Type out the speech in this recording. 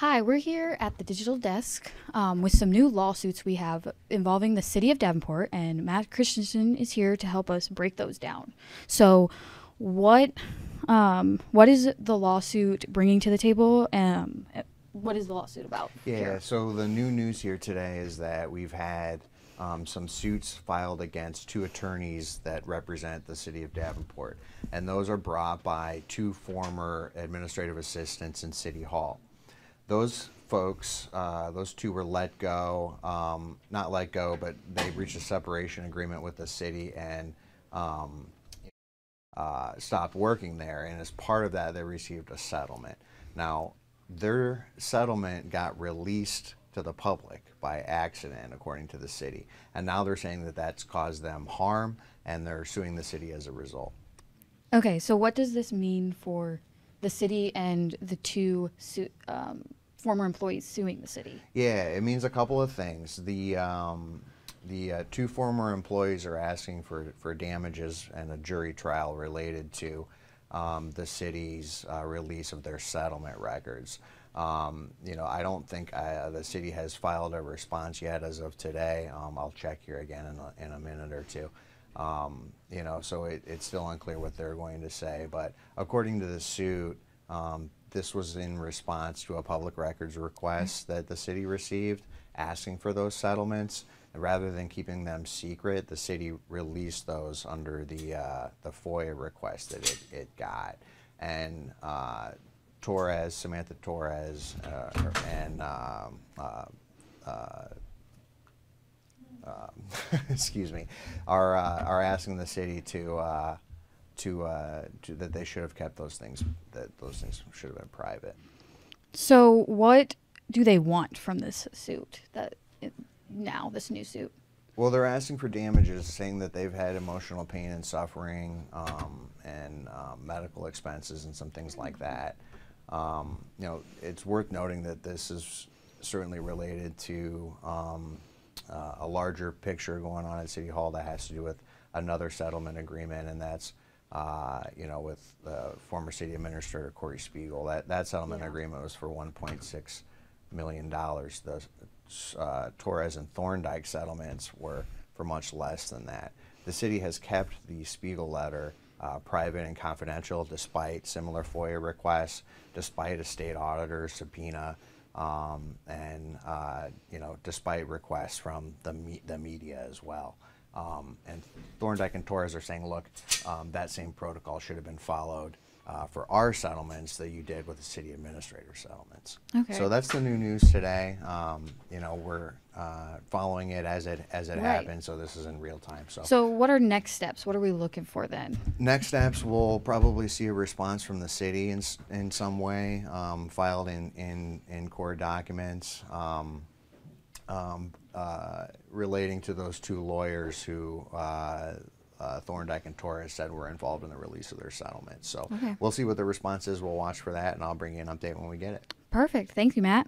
Hi, we're here at the digital desk um, with some new lawsuits we have involving the city of Davenport, and Matt Christensen is here to help us break those down. So, what um, what is the lawsuit bringing to the table? Um, what is the lawsuit about? Yeah, here? so the new news here today is that we've had um, some suits filed against two attorneys that represent the city of Davenport. And those are brought by two former administrative assistants in City Hall. Those folks, uh, those two were let go, um, not let go, but they reached a separation agreement with the city and um, uh, stopped working there. And as part of that, they received a settlement. Now, their settlement got released to the public by accident, according to the city. And now they're saying that that's caused them harm and they're suing the city as a result. Okay, so what does this mean for the city and the two um, former employees suing the city? Yeah, it means a couple of things. The um, the uh, two former employees are asking for, for damages and a jury trial related to um, the city's uh, release of their settlement records. Um, you know, I don't think uh, the city has filed a response yet as of today. Um, I'll check here again in a, in a minute or two. Um, you know, so it, it's still unclear what they're going to say. But according to the suit, um, this was in response to a public records request that the city received asking for those settlements. And rather than keeping them secret, the city released those under the, uh, the FOIA request that it, it got. And uh, Torres, Samantha Torres, uh, and um, uh, uh, um, excuse me, are uh, are asking the city to to, uh, to that they should have kept those things that those things should have been private. So, what do they want from this suit? That it, now this new suit. Well, they're asking for damages, saying that they've had emotional pain and suffering, um, and um, medical expenses, and some things like that. Um, you know, it's worth noting that this is certainly related to um, uh, a larger picture going on at City Hall that has to do with another settlement agreement, and that's uh, you know with uh, former City Administrator Corri Spiegel. That that settlement Yeah. agreement was for 1.6 million dollars. The uh, Torres and Thorndike settlements were for much less than that. The city has kept the Spiegel letter uh, private and confidential despite similar FOIA requests, despite a state auditor subpoena, um, and uh, you know, despite requests from the me- the media as well. Um, and Thorndike and Torres are saying, look, um, that same protocol should have been followed uh, for our settlements that you did with the city administrator settlements. Okay. So that's the new news today. Um, you know, we're uh, following it as it as it Right. happens. So this is in real time. So. So, what are next steps? What are we looking for then? Next steps, we'll probably see a response from the city in, in some way, um, filed in, in, in court documents, um, um, uh, relating to those two lawyers who, uh, uh, Thorndike and Torres said were involved in the release of their settlement. So Okay. we'll see what the response is. We'll watch for that and I'll bring you an update when we get it. Perfect. Thank you, Matt.